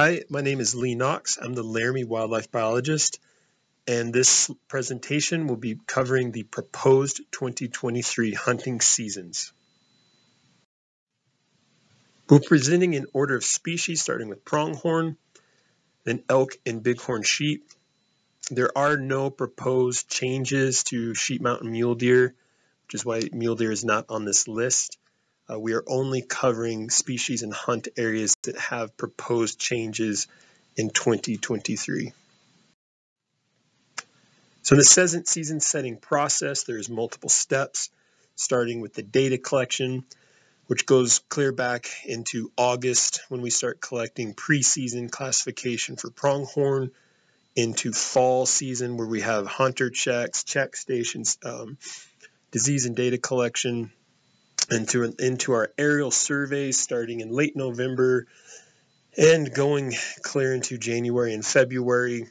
Hi, my name is Lee Knox. I'm the Laramie wildlife biologist, and this presentation will be covering the proposed 2023 hunting seasons. We're presenting in order of species, starting with pronghorn, then elk and bighorn sheep. There are no proposed changes to sheep mountain mule deer, which is why mule deer is not on this list. Uh, we are only covering species and hunt areas that have proposed changes in 2023. So in the season setting process, there's multiple steps, starting with the data collection, which goes clear back into August when we start collecting preseason classification for pronghorn, into fall season where we have hunter checks, check stations, um, disease and data collection, into, into our aerial surveys starting in late November and going clear into January and February.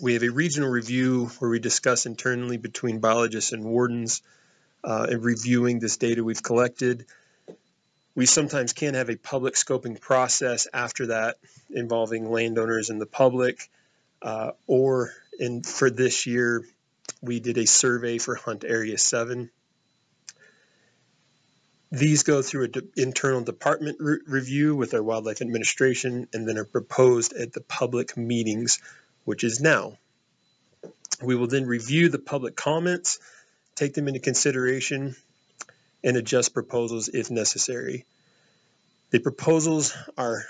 We have a regional review where we discuss internally between biologists and wardens uh, and reviewing this data we've collected. We sometimes can have a public scoping process after that involving landowners and the public. Uh, or in for this year, we did a survey for Hunt Area 7 these go through an de internal department re review with our wildlife administration and then are proposed at the public meetings, which is now. We will then review the public comments, take them into consideration, and adjust proposals if necessary. The proposals are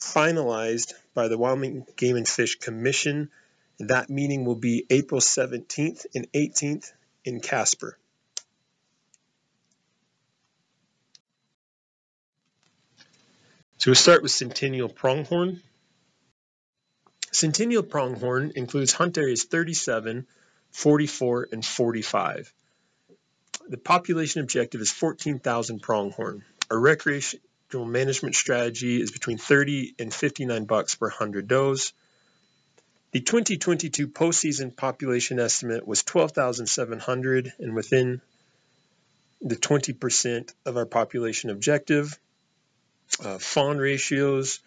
finalized by the Wyoming Game and Fish Commission. That meeting will be April 17th and 18th in Casper. So we'll start with Centennial Pronghorn. Centennial Pronghorn includes hunt areas 37, 44, and 45. The population objective is 14,000 pronghorn. Our recreational management strategy is between 30 and 59 bucks per 100 does. The 2022 postseason population estimate was 12,700 and within the 20% of our population objective. Uh, fawn ratios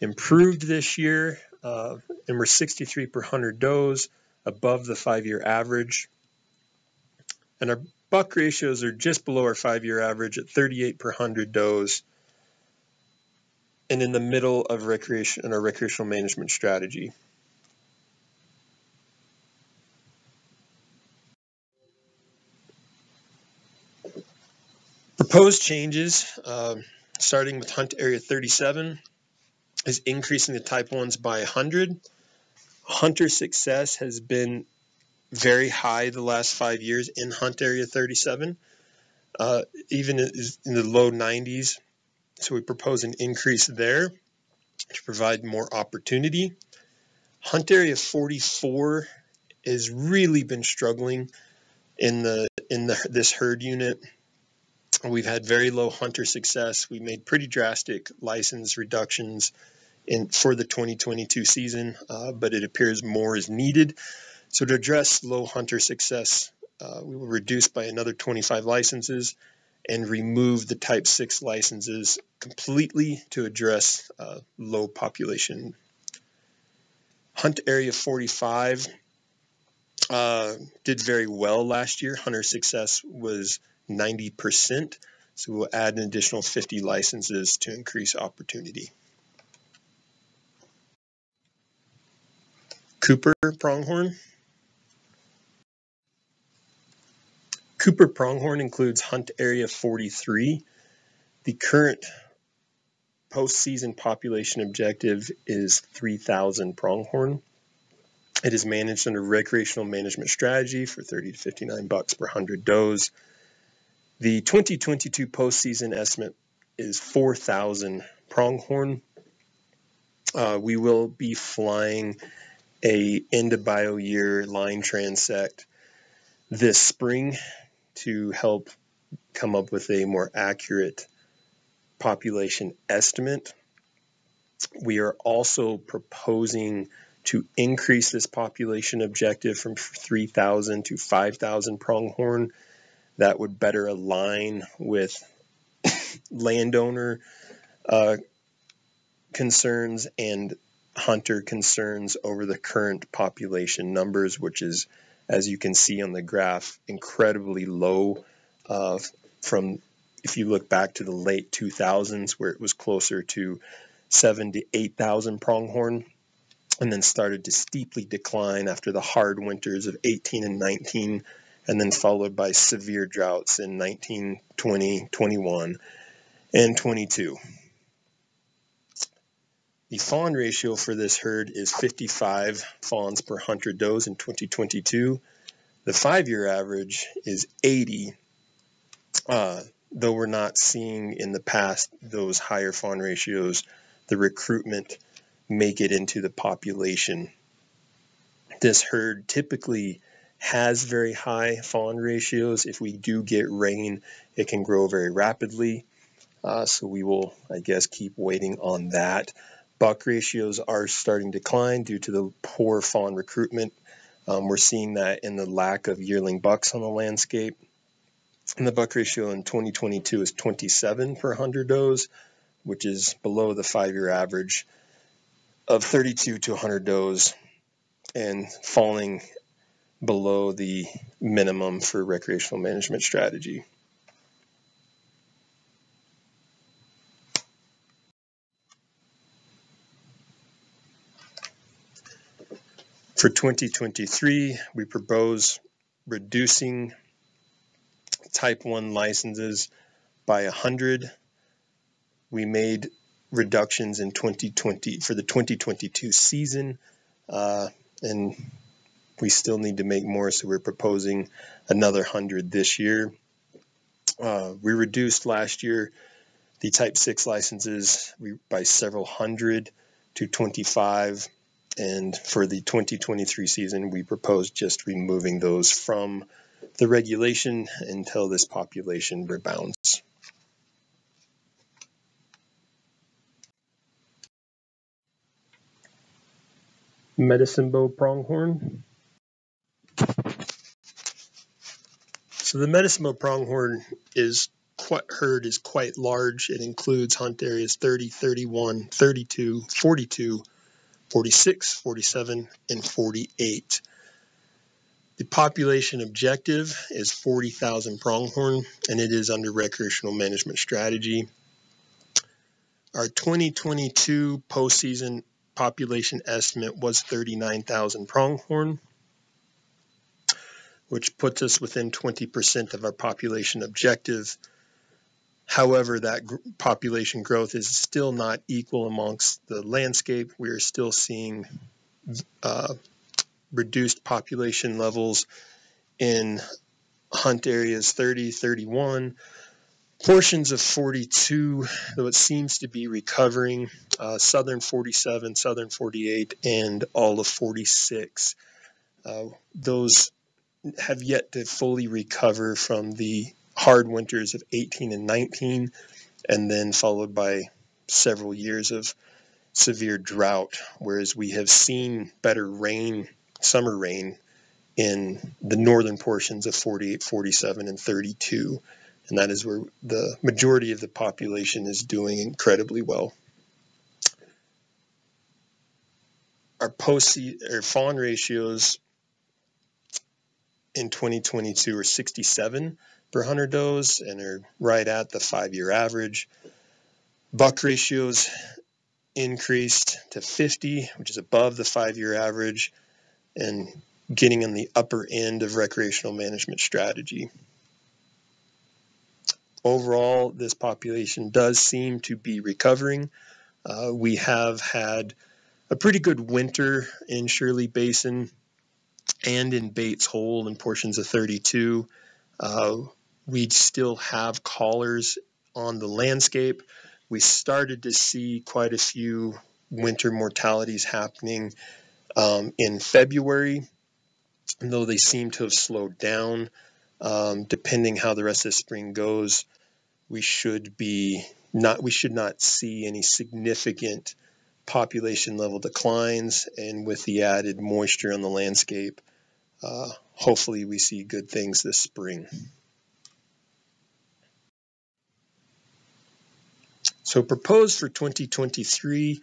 improved this year uh, and we're 63 per 100 does above the five-year average. And our buck ratios are just below our five-year average at 38 per 100 does and in the middle of recreation in our recreational management strategy. Proposed changes. Um, starting with hunt area 37, is increasing the type 1s by 100. Hunter success has been very high the last five years in hunt area 37, uh, even in the low 90s. So we propose an increase there to provide more opportunity. Hunt area 44 has really been struggling in the in the this herd unit We've had very low hunter success. We made pretty drastic license reductions in for the 2022 season, uh, but it appears more is needed. So to address low hunter success, uh, we will reduce by another 25 licenses and remove the type 6 licenses completely to address uh, low population. Hunt Area 45 uh, did very well last year. Hunter success was 90%. So we'll add an additional 50 licenses to increase opportunity. Cooper pronghorn. Cooper pronghorn includes hunt area 43. The current postseason population objective is 3,000 pronghorn. It is managed under recreational management strategy for 30 to 59 bucks per 100 does. The 2022 postseason estimate is 4,000 pronghorn. Uh, we will be flying a end of bio year line transect this spring to help come up with a more accurate population estimate. We are also proposing to increase this population objective from 3,000 to 5,000 pronghorn that would better align with landowner uh, concerns and hunter concerns over the current population numbers, which is, as you can see on the graph, incredibly low uh, from if you look back to the late 2000s where it was closer to 7 to 8,000 pronghorn and then started to steeply decline after the hard winters of 18 and 19 and then followed by severe droughts in 19, 20, 21, and 22. The fawn ratio for this herd is 55 fawns per 100 does in 2022. The five-year average is 80, uh, though we're not seeing in the past those higher fawn ratios, the recruitment make it into the population. This herd typically has very high fawn ratios. If we do get rain, it can grow very rapidly. Uh, so we will, I guess, keep waiting on that. Buck ratios are starting to decline due to the poor fawn recruitment. Um, we're seeing that in the lack of yearling bucks on the landscape. And the buck ratio in 2022 is 27 per 100 does, which is below the five-year average of 32 to 100 does and falling below the minimum for recreational management strategy. For 2023, we propose reducing type 1 licenses by 100. We made reductions in 2020 for the 2022 season, uh, and we still need to make more, so we're proposing another 100 this year. Uh, we reduced last year the Type 6 licenses by several hundred to 25, and for the 2023 season, we propose just removing those from the regulation until this population rebounds. Medicine bow pronghorn. So the medicine pronghorn is quite, herd is quite large. It includes hunt areas 30, 31, 32, 42, 46, 47, and 48. The population objective is 40,000 pronghorn, and it is under recreational management strategy. Our 2022 postseason population estimate was 39,000 pronghorn which puts us within 20% of our population objective. However, that population growth is still not equal amongst the landscape. We are still seeing uh, reduced population levels in hunt areas 30, 31, portions of 42, though it seems to be recovering, uh, southern 47, southern 48, and all of 46. Uh, those have yet to fully recover from the hard winters of 18 and 19, and then followed by several years of severe drought, whereas we have seen better rain, summer rain, in the northern portions of 48, 47, and 32. And that is where the majority of the population is doing incredibly well. Our post or fawn ratios in 2022 are 67 per 100 does and are right at the five-year average. Buck ratios increased to 50, which is above the five-year average and getting on the upper end of recreational management strategy. Overall, this population does seem to be recovering. Uh, we have had a pretty good winter in Shirley Basin and in Bates Hole and portions of 32. Uh, we still have callers on the landscape. We started to see quite a few winter mortalities happening um, in February, though they seem to have slowed down. Um, depending how the rest of the spring goes, we should be not we should not see any significant population level declines, and with the added moisture on the landscape, uh, hopefully we see good things this spring. So proposed for 2023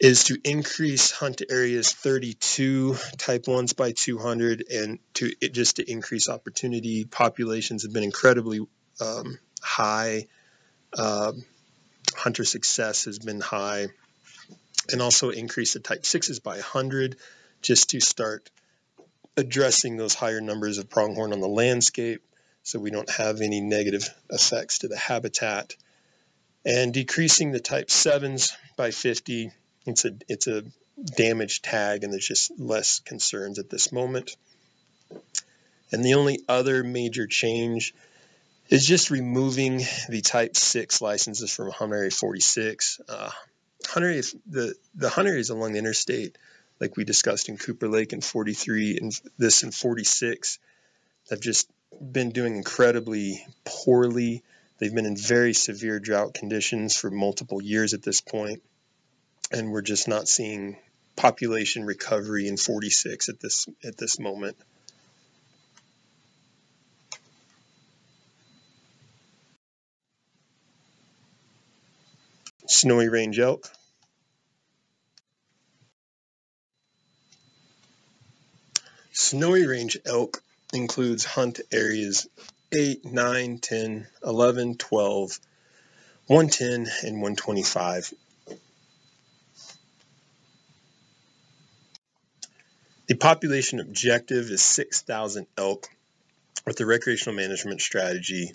is to increase hunt areas 32 type 1s by 200 and to just to increase opportunity populations have been incredibly um, high uh, hunter success has been high and also increase the type 6s by 100 just to start addressing those higher numbers of pronghorn on the landscape. So we don't have any negative effects to the habitat. And decreasing the type 7s by 50 it's a it's a damage tag and there's just less concerns at this moment. And the only other major change is just removing the type 6 licenses from Hunt Area 46 uh, Hunter the the hunter is along the interstate like we discussed in Cooper Lake in 43 and this in 46 have just been doing incredibly poorly they've been in very severe drought conditions for multiple years at this point and we're just not seeing population recovery in 46 at this at this moment. Snowy range elk. Snowy range elk includes hunt areas 8, 9, 10, 11, 12, 110, and 125 The population objective is 6,000 elk with the recreational management strategy.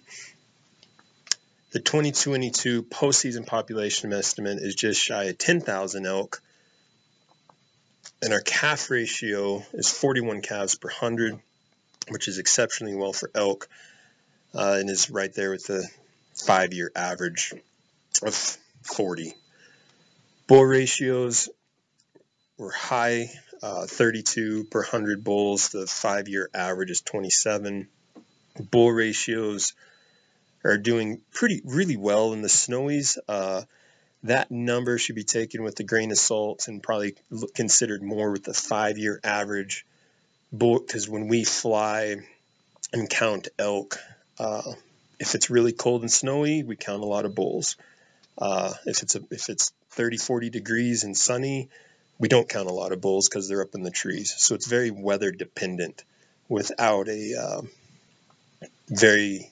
The 2022 postseason population estimate is just shy of 10,000 elk, and our calf ratio is 41 calves per 100, which is exceptionally well for elk uh, and is right there with the five year average of 40. Bull ratios were high uh, 32 per 100 bulls. The five year average is 27. Bull ratios are doing pretty, really well in the snowies. Uh, that number should be taken with a grain of salt and probably considered more with the five year average bull because when we fly and count elk, uh, if it's really cold and snowy, we count a lot of bulls. Uh, if it's a, if it's 30, 40 degrees and sunny, we don't count a lot of bulls because they're up in the trees. So it's very weather dependent without a uh, very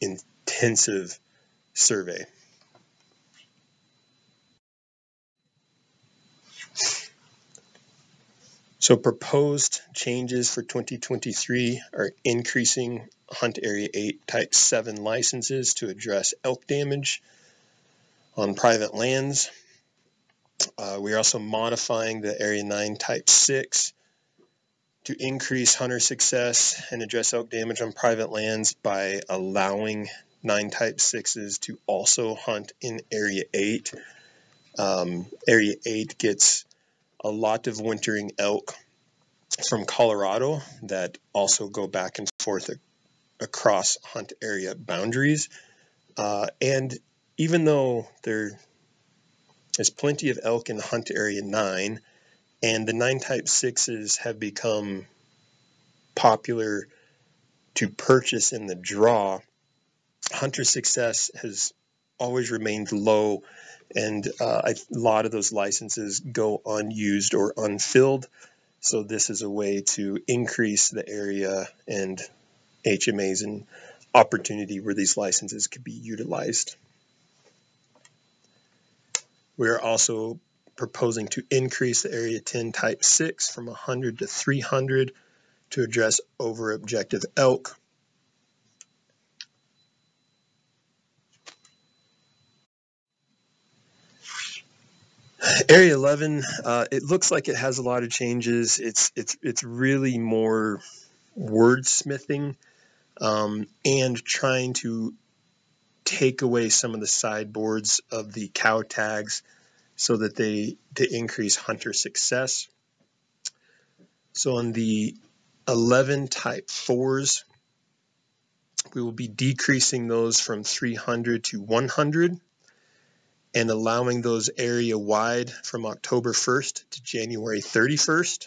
intensive survey. So proposed changes for 2023 are increasing Hunt Area 8 Type 7 licenses to address elk damage on private lands uh, we're also modifying the Area 9 Type 6 to increase hunter success and address elk damage on private lands by allowing 9 Type 6s to also hunt in Area 8. Um, area 8 gets a lot of wintering elk from Colorado that also go back and forth across hunt area boundaries. Uh, and even though there's plenty of elk in Hunt Area 9, and the 9 Type 6s have become popular to purchase in the draw. Hunter success has always remained low, and uh, a lot of those licenses go unused or unfilled. So this is a way to increase the area and HMAs and opportunity where these licenses could be utilized. We are also proposing to increase the Area 10 Type 6 from 100 to 300 to address over objective elk. Area 11, uh, it looks like it has a lot of changes. It's it's it's really more wordsmithing um, and trying to take away some of the sideboards of the cow tags so that they to increase hunter success. So on the 11 type 4s, we will be decreasing those from 300 to 100 and allowing those area wide from October 1st to January 31st.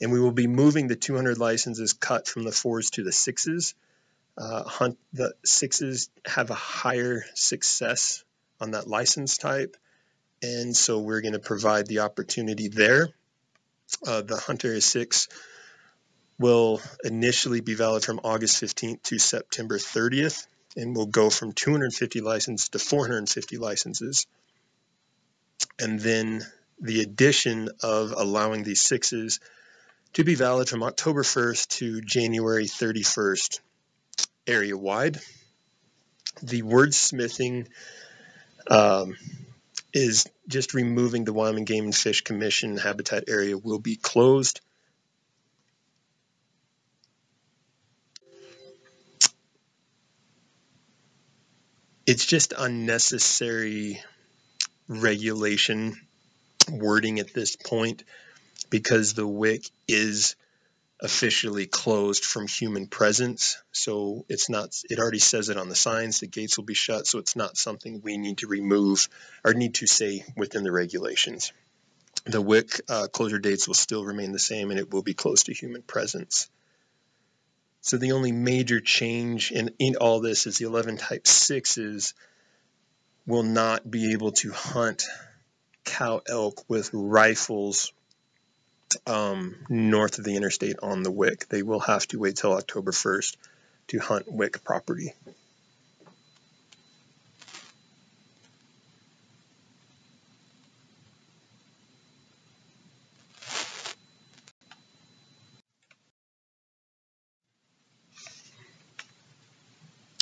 And we will be moving the 200 licenses cut from the 4s to the 6s Uh, hunt the sixes have a higher success on that license type, and so we're going to provide the opportunity there. Uh, the Hunter 6 will initially be valid from August 15th to September 30th and will go from 250 licenses to 450 licenses. And then the addition of allowing these sixes to be valid from October 1st to January 31st area wide. The wordsmithing um, is just removing the Wyoming Game and Fish Commission habitat area will be closed. It's just unnecessary regulation wording at this point because the Wick is officially closed from human presence. So it's not, it already says it on the signs, the gates will be shut. So it's not something we need to remove or need to say within the regulations. The Wick uh, closure dates will still remain the same and it will be closed to human presence. So the only major change in, in all this is the 11 type 6s will not be able to hunt cow elk with rifles um, north of the interstate on the Wick. They will have to wait till October 1st to hunt Wick property.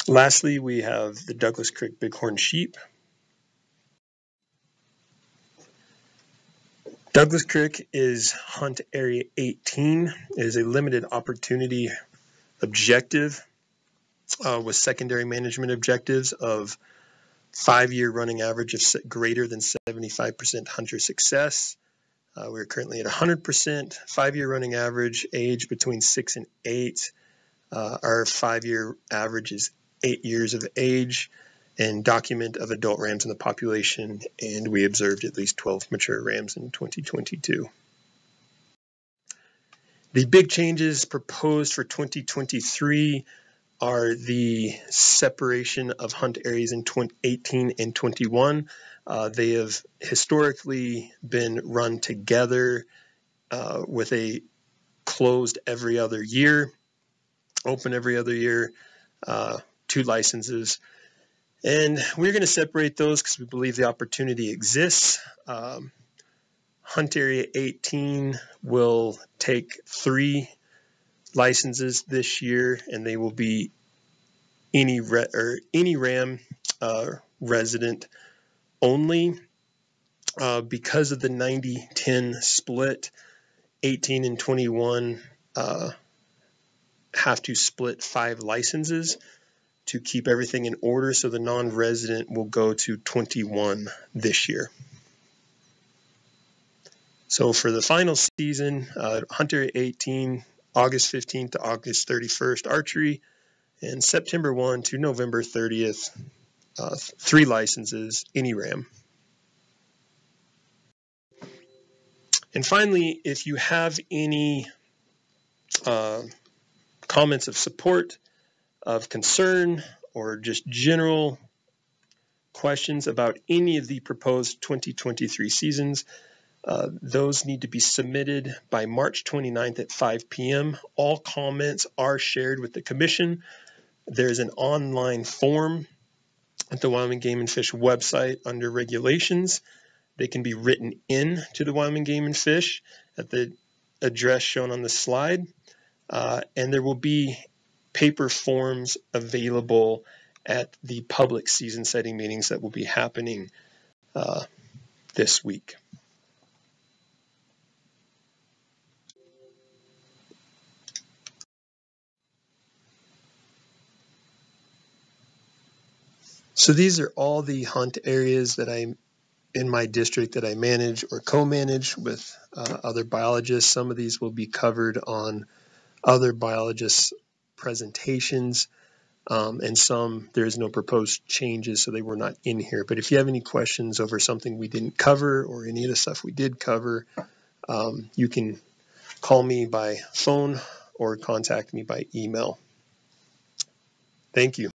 Lastly, we have the Douglas Creek Bighorn sheep. Douglas Creek is Hunt Area 18. It is a limited opportunity objective uh, with secondary management objectives of five-year running average of greater than 75% hunter success. Uh, we're currently at 100%, five-year running average, age between six and eight. Uh, our five-year average is eight years of age and document of adult rams in the population, and we observed at least 12 mature rams in 2022. The big changes proposed for 2023 are the separation of hunt areas in 18 and 21. Uh, they have historically been run together uh, with a closed every other year, open every other year, uh, two licenses. And we're going to separate those because we believe the opportunity exists. Um, Hunt Area 18 will take three licenses this year, and they will be any re- or any RAM uh, resident only. Uh, because of the 90-10 split, 18 and 21 uh, have to split five licenses to keep everything in order. So the non-resident will go to 21 this year. So for the final season, uh, Hunt Area 18, August 15th to August 31st, archery, and September 1 to November 30th, uh, three licenses, any RAM. And finally, if you have any uh, comments of support, of concern or just general questions about any of the proposed 2023 seasons, uh, those need to be submitted by March 29th at 5 p.m. All comments are shared with the Commission. There's an online form at the Wyoming Game and Fish website under regulations. They can be written in to the Wyoming Game and Fish at the address shown on the slide. Uh, and there will be paper forms available at the public season setting meetings that will be happening uh, this week. So these are all the hunt areas that I'm in my district that I manage or co-manage with uh, other biologists. Some of these will be covered on other biologists presentations, um, and some there is no proposed changes, so they were not in here. But if you have any questions over something we didn't cover or any of the stuff we did cover, um, you can call me by phone or contact me by email. Thank you.